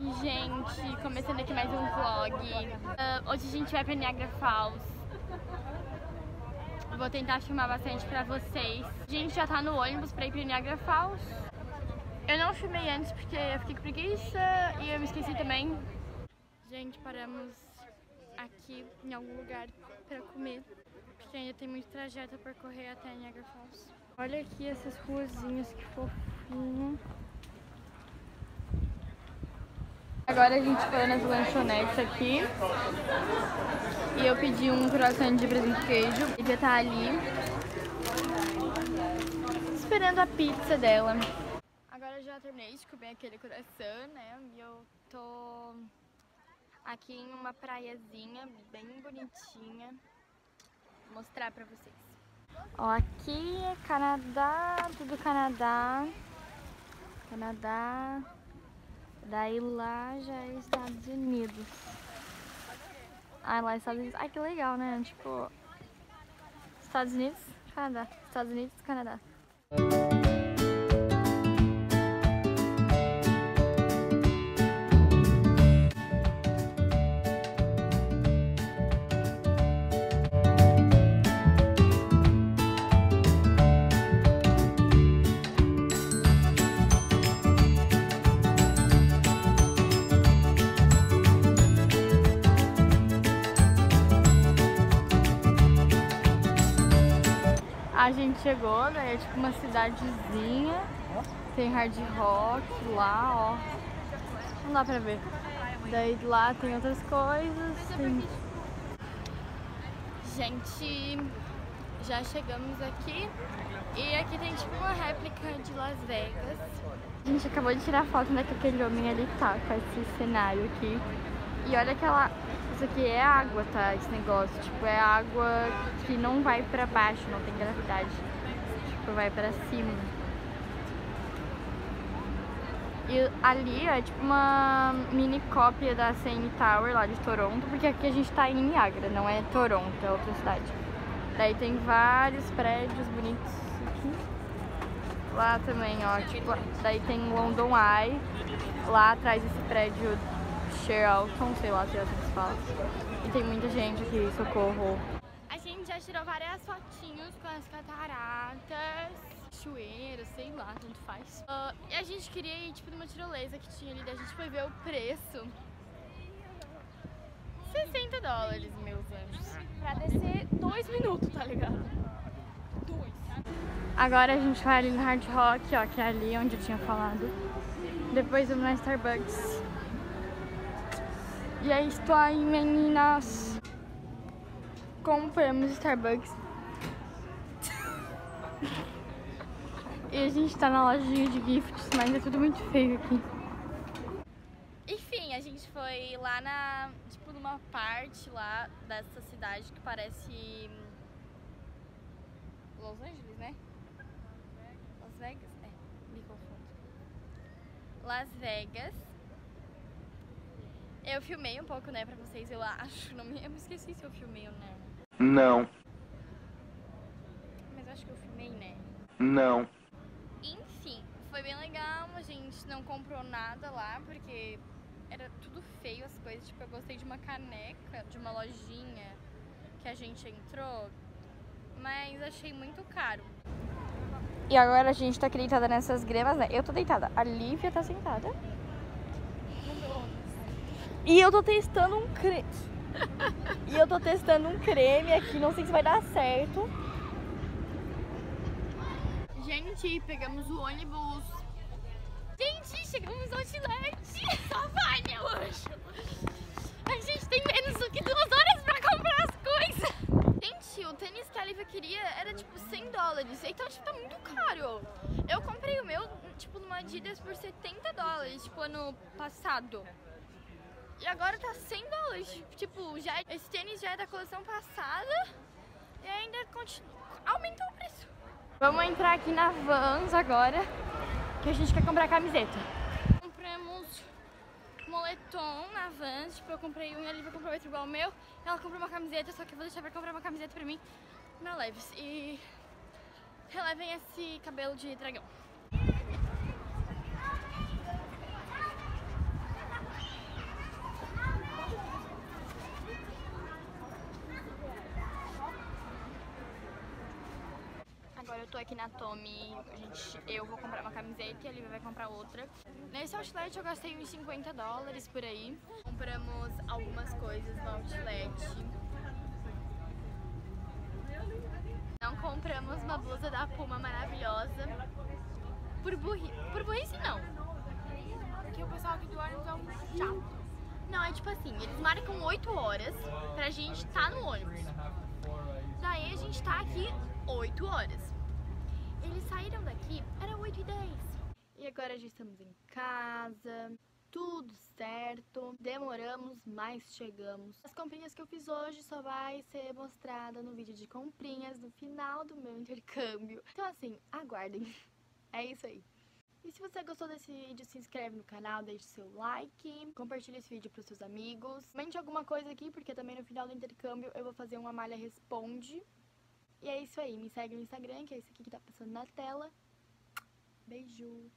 Gente, começando aqui mais um vlog. Uh, hoje a gente vai pra Niagara Falls. Vou tentar filmar bastante pra vocês. A gente já tá no ônibus pra ir pra Niagara Falls. Eu não filmei antes porque eu fiquei com preguiça e eu me esqueci também. Gente, paramos aqui em algum lugar pra comer. Porque ainda tem muito trajeto a percorrer até Niagara Falls. Olha aqui essas ruazinhas, que fofinho. Agora a gente foi nas lanchonetes aqui. E eu pedi um croissant de presunto queijo. Ele já tá ali. Esperando a pizza dela. Agora já terminei de comer aquele croissant, né? E eu tô aqui em uma praiazinha bem bonitinha. Vou mostrar pra vocês. Ó, aqui é Canadá, tudo Canadá. Canadá. Daí lá já é Estados Unidos. Ah, lá é Estados Unidos. Ai, que legal, né? Tipo, Estados Unidos, Canadá. Estados Unidos, Canadá. A gente chegou, né? É tipo uma cidadezinha. Tem hard rock lá, ó. Não dá pra ver. Daí lá tem outras coisas. Tem... Gente, já chegamos aqui. E aqui tem tipo uma réplica de Las Vegas. A gente acabou de tirar foto né, que aquele homem ali tá com esse cenário aqui. E olha aquela isso aqui é água, tá? Esse negócio, tipo, é água que não vai pra baixo, não tem gravidade. Tipo, vai pra cima. E ali é tipo uma mini cópia da CN Tower lá de Toronto, porque aqui a gente tá em Niagara, não é Toronto, é outra cidade. Daí tem vários prédios bonitos aqui. Lá também, ó, tipo, daí tem London Eye, lá atrás desse prédio Sheralton, sei lá se é assim que se fala. E tem muita gente aqui, socorro. A gente já tirou várias fotinhos com as cataratas, chueiro, sei lá, tanto faz. Uh, e a gente queria ir, tipo, numa tirolesa que tinha ali, daí a gente foi ver o preço. 60 dólares, meus anjos. Pra descer dois minutos, tá ligado? Dois. Agora a gente vai ali no Hard Rock, ó, que é ali onde eu tinha falado. Depois vamos na Starbucks. E é isso aí, meninas. Compramos Starbucks. e a gente tá na lojinha de gifts, mas é tudo muito feio aqui. Enfim, a gente foi lá na, tipo, numa parte lá dessa cidade que parece Los Angeles, né? Las Vegas? É, me confundo. Las Vegas. Eu filmei um pouco, né, pra vocês, eu acho. Não me, eu me esqueci se eu filmei ou não. Não. Mas eu acho que eu filmei, né? Não. Enfim, foi bem legal. A gente não comprou nada lá, porque era tudo feio as coisas. Tipo, eu gostei de uma caneca, de uma lojinha que a gente entrou. Mas achei muito caro. E agora a gente tá aqui deitada nessas gremas, né? Eu tô deitada. A Lívia tá sentada. E eu tô testando um creme. e eu tô testando um creme aqui, não sei se vai dar certo. Gente, pegamos o ônibus. Gente, chegamos no outlet. Só vai, meu anjo. A gente tem menos do que duas horas pra comprar as coisas. Gente, o tênis que a Lívia queria era tipo 100 dólares. Então, tipo, tá muito caro. Eu comprei o meu, tipo, numa Adidas por 70 dólares, tipo, ano passado. E agora tá 100 dólares. Tipo, já, esse tênis já é da coleção passada e ainda continua, aumentou o preço. Vamos entrar aqui na Vans agora, que a gente quer comprar camiseta. Compramos moletom na Vans, tipo, eu comprei um e a Lívia comprou outro igual o meu. Ela comprou uma camiseta, só que eu vou deixar pra comprar uma camiseta pra mim na Leves. E relevem esse cabelo de dragão. Aqui na Tommy, a gente, eu vou comprar uma camiseta e a Lívia vai comprar outra. Nesse outlet eu gastei uns 50 dólares por aí. Compramos algumas coisas no outlet. Não compramos uma blusa da Puma maravilhosa. Por, burri... por burrice não. Porque o pessoal aqui do ônibus é um chato. Não, é tipo assim, eles marcam 8 horas pra gente estar tá no ônibus. Daí a gente tá aqui 8 horas. Saíram daqui, era 8 e 10. E agora já estamos em casa, tudo certo. Demoramos, mas chegamos. As comprinhas que eu fiz hoje só vai ser mostrada no vídeo de comprinhas no final do meu intercâmbio. Então assim, aguardem. É isso aí. E se você gostou desse vídeo, se inscreve no canal, deixe seu like, compartilhe esse vídeo para seus amigos. Comente alguma coisa aqui, porque também no final do intercâmbio eu vou fazer uma malha responde. E é isso aí, me segue no Instagram, que é esse aqui que tá passando na tela. Beijo!